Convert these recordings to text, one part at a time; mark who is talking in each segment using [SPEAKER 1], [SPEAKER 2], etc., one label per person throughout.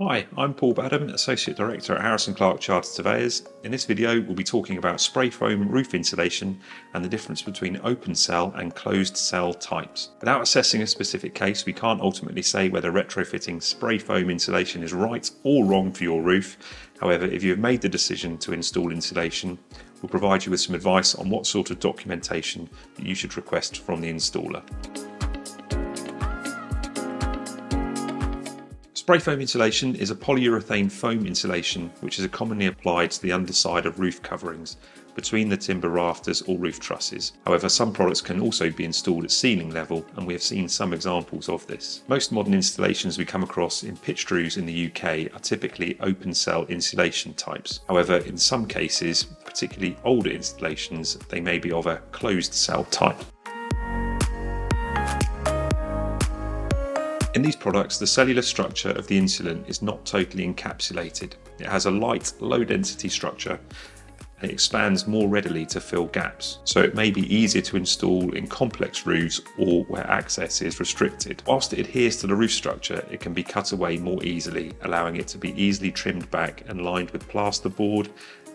[SPEAKER 1] Hi, I'm Paul Badham, Associate Director at Harrison Clarke Chartered Surveyors. In this video, we'll be talking about spray foam roof insulation and the difference between open cell and closed cell types. Without assessing a specific case, we can't ultimately say whether retrofitting spray foam insulation is right or wrong for your roof. However, if you have made the decision to install insulation, we'll provide you with some advice on what sort of documentation that you should request from the installer. Spray foam insulation is a polyurethane foam insulation which is commonly applied to the underside of roof coverings between the timber rafters or roof trusses. However, some products can also be installed at ceiling level and we have seen some examples of this. Most modern installations we come across in pitched roofs in the UK are typically open cell insulation types. However, in some cases, particularly older installations, they may be of a closed cell type. In these products, the cellular structure of the insulant is not totally encapsulated. It has a light, low density structure and it expands more readily to fill gaps, so it may be easier to install in complex roofs or where access is restricted. Whilst it adheres to the roof structure, it can be cut away more easily, allowing it to be easily trimmed back and lined with plasterboard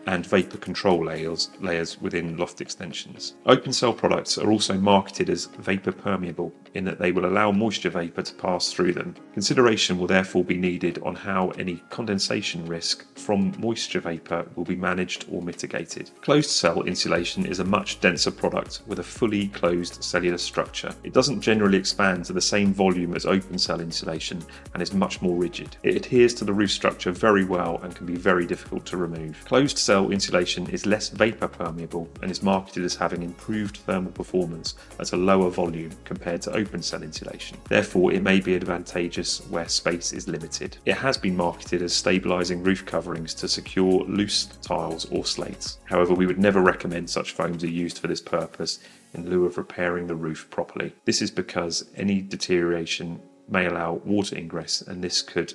[SPEAKER 1] and vapor control layers, layers within loft extensions. Open cell products are also marketed as vapor permeable in that they will allow moisture vapor to pass through them. Consideration will therefore be needed on how any condensation risk from moisture vapor will be managed or mitigated. Closed cell insulation is a much denser product with a fully closed cellular structure. It doesn't generally expand to the same volume as open cell insulation and is much more rigid. It adheres to the roof structure very well and can be very difficult to remove. Closed cell cell insulation is less vapor permeable and is marketed as having improved thermal performance at a lower volume compared to open cell insulation. Therefore, it may be advantageous where space is limited. It has been marketed as stabilising roof coverings to secure loose tiles or slates. However, we would never recommend such foams are used for this purpose in lieu of repairing the roof properly. This is because any deterioration may allow water ingress and this could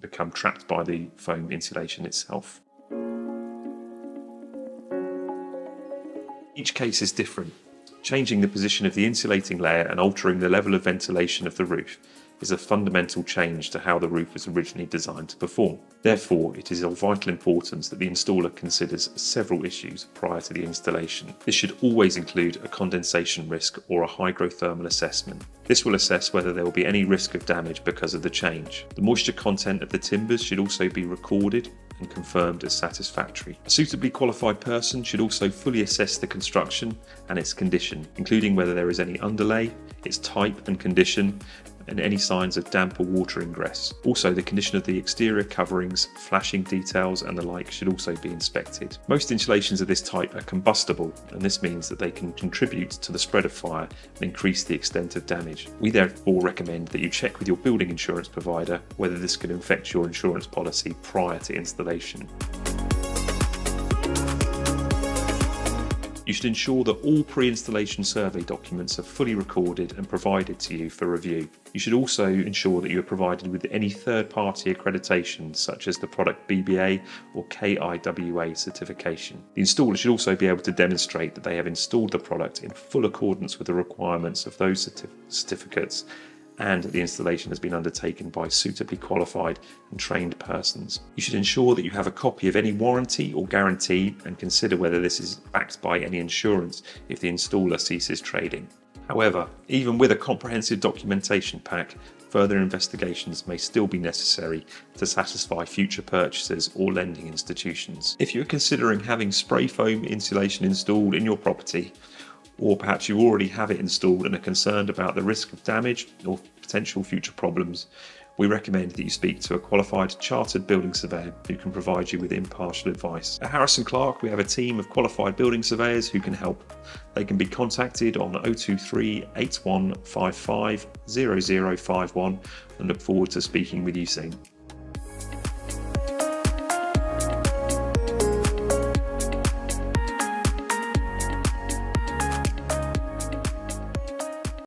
[SPEAKER 1] become trapped by the foam insulation itself. Each case is different. Changing the position of the insulating layer and altering the level of ventilation of the roof is a fundamental change to how the roof was originally designed to perform. Therefore, it is of vital importance that the installer considers several issues prior to the installation. This should always include a condensation risk or a hygrothermal assessment. This will assess whether there will be any risk of damage because of the change. The moisture content of the timbers should also be recorded and confirmed as satisfactory. A suitably qualified person should also fully assess the construction and its condition, including whether there is any underlay, its type and condition, and any signs of damp or water ingress. Also, the condition of the exterior coverings, flashing details, and the like should also be inspected. Most insulations of this type are combustible, and this means that they can contribute to the spread of fire and increase the extent of damage. We therefore recommend that you check with your building insurance provider whether this could affect your insurance policy prior to installation. You should ensure that all pre-installation survey documents are fully recorded and provided to you for review. You should also ensure that you are provided with any third-party accreditation such as the product BBA or KIWA certification. The installer should also be able to demonstrate that they have installed the product in full accordance with the requirements of those certificates and the installation has been undertaken by suitably qualified and trained persons. You should ensure that you have a copy of any warranty or guarantee and consider whether this is backed by any insurance if the installer ceases trading. However, even with a comprehensive documentation pack, further investigations may still be necessary to satisfy future purchasers or lending institutions. If you're considering having spray foam insulation installed in your property, or perhaps you already have it installed and are concerned about the risk of damage or potential future problems, we recommend that you speak to a qualified chartered building surveyor who can provide you with impartial advice. At Harrison Clarke, we have a team of qualified building surveyors who can help. They can be contacted on 023 8155 0051 and look forward to speaking with you soon.